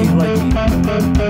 a kroky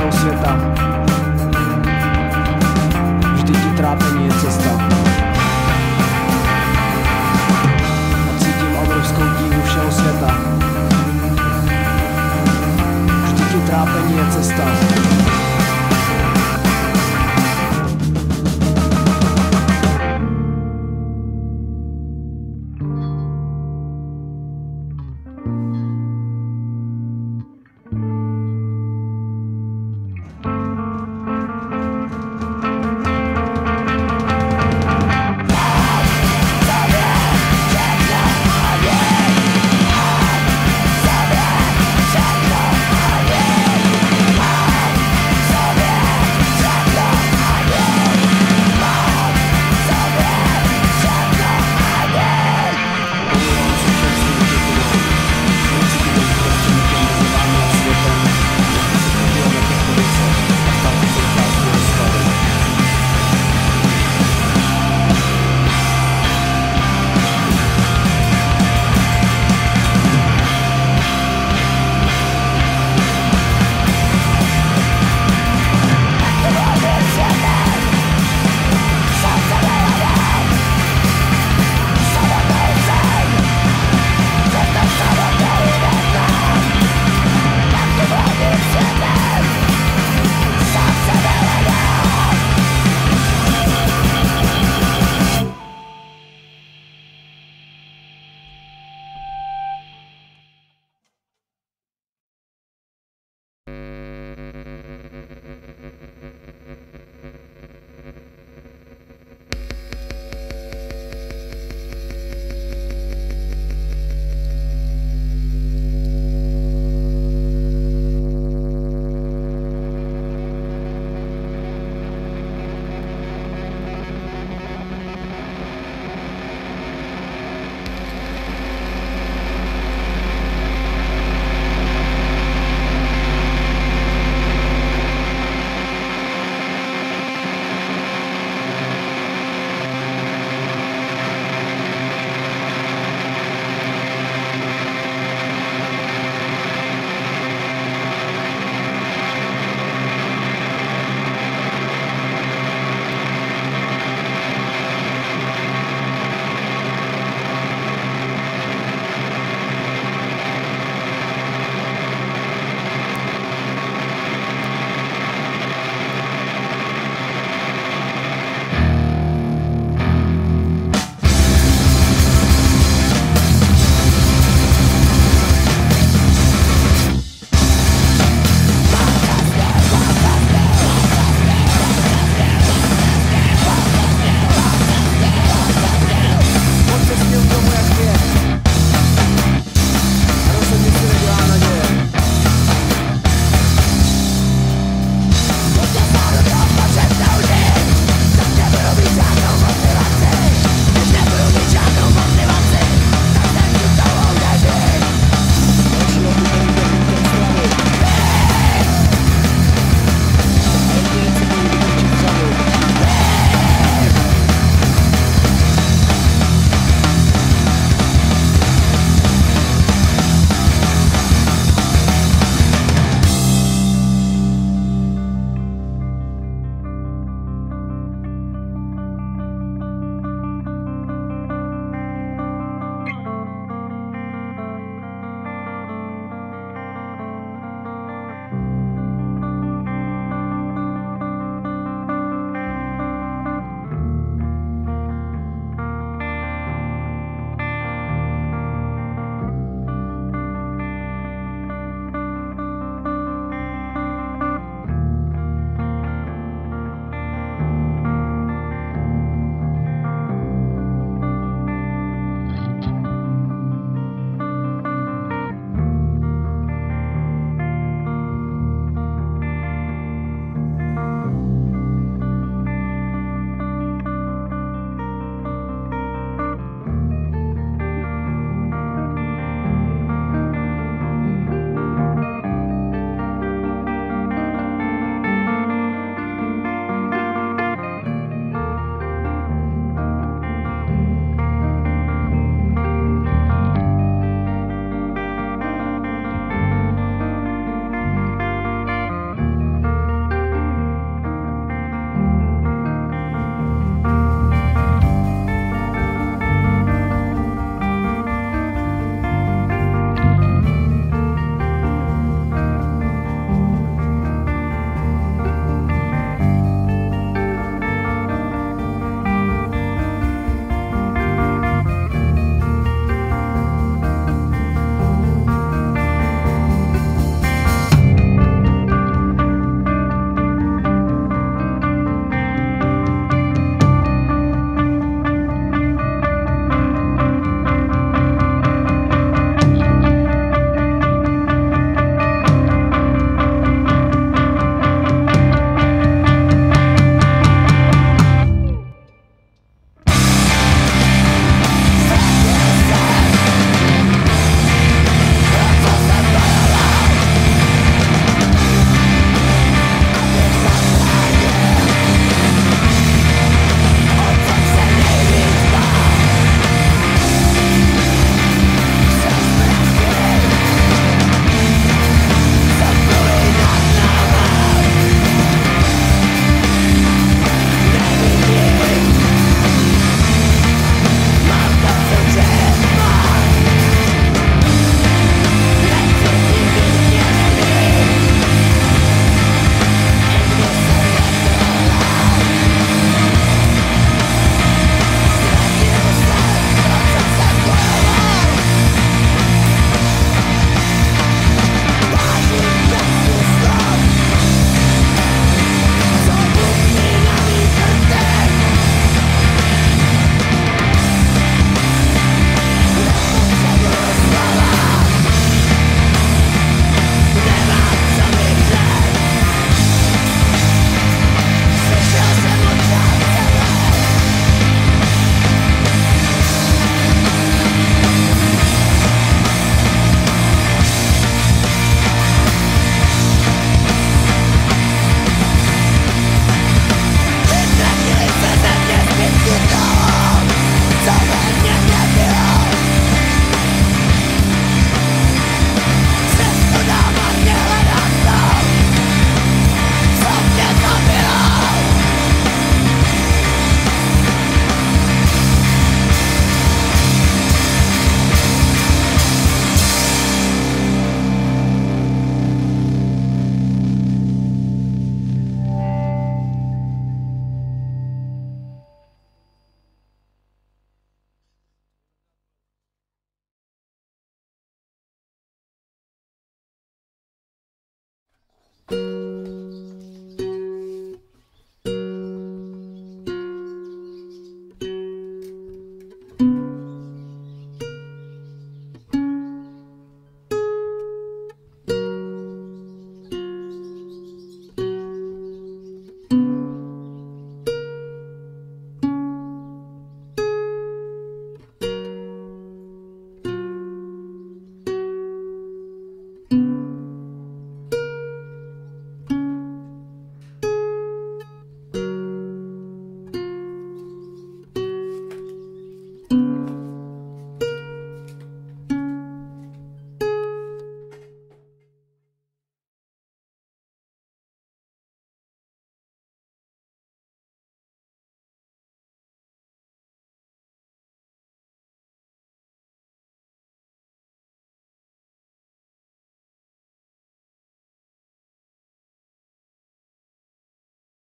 não sentar.